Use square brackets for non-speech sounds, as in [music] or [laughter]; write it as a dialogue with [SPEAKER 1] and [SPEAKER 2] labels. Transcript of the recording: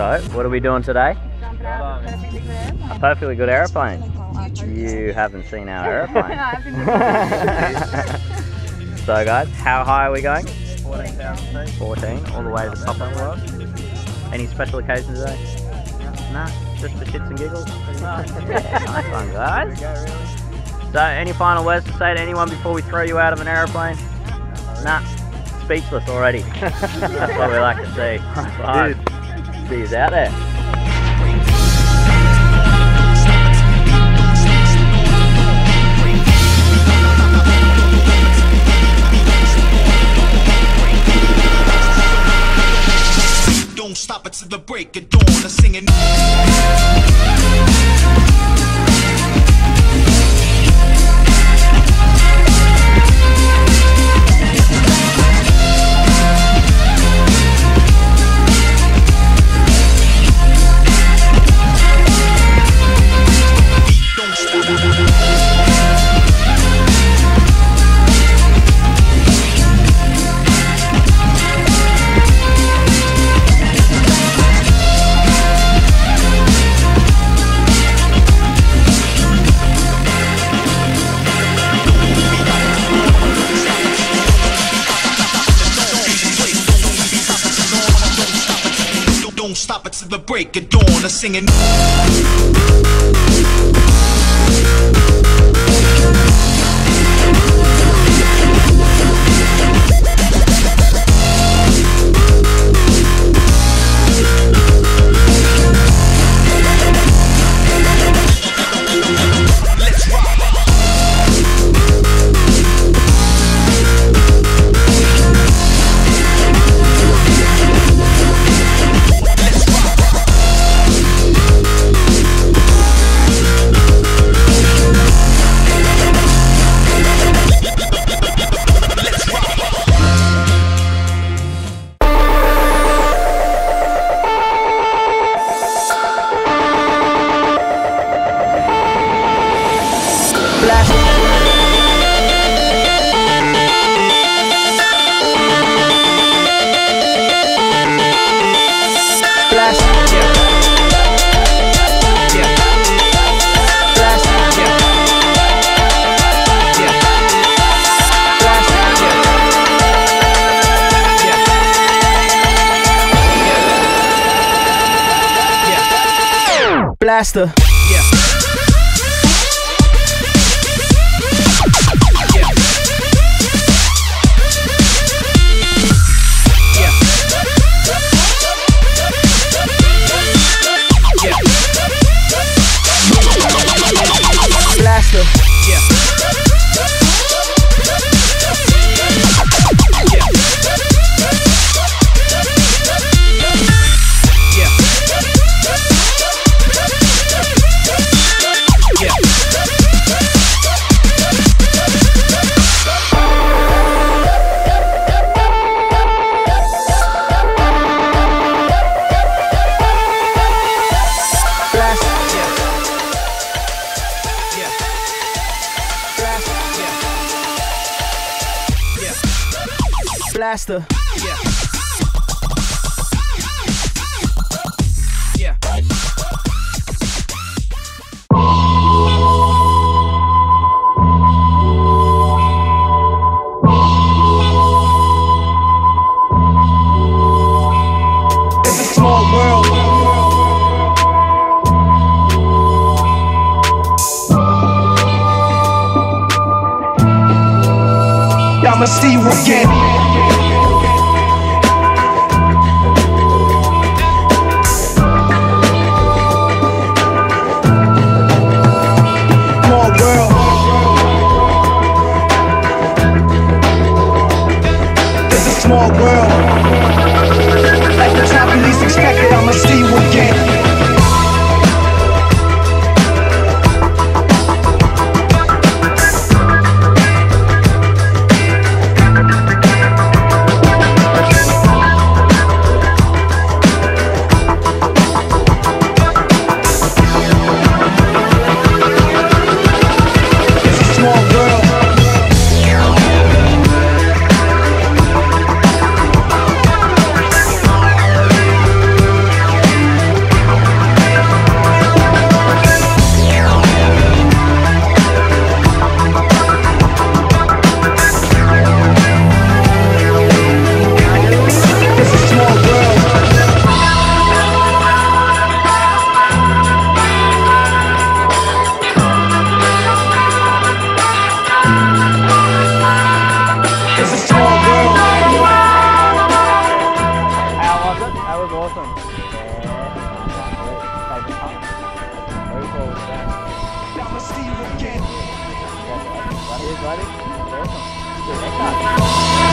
[SPEAKER 1] So, what are we doing today?
[SPEAKER 2] Jumping out of a perfectly good airplane.
[SPEAKER 1] A perfectly good aeroplane.
[SPEAKER 2] I've heard
[SPEAKER 1] You haven't seen our [laughs] aeroplane. [laughs] So, guys, how high are we going?
[SPEAKER 3] 14,000 feet.
[SPEAKER 1] 14, all the way to the top of the world. Any special occasion today? No, just for shits and giggles. [laughs] pretty much. Yeah, nice one, guys. So, any final words to say to anyone before we throw you out of an aeroplane? Nah, speechless already. That's what we like to see. High you out there.
[SPEAKER 4] Don't stop it till the break of dawn. I'm singing. Till the break of dawn. I'm singing.
[SPEAKER 5] Blaster. Blaster. Blaster. It's a small world. I'ma see you again. I'ma see again.
[SPEAKER 1] Ready? Ready? Certo? Conectado.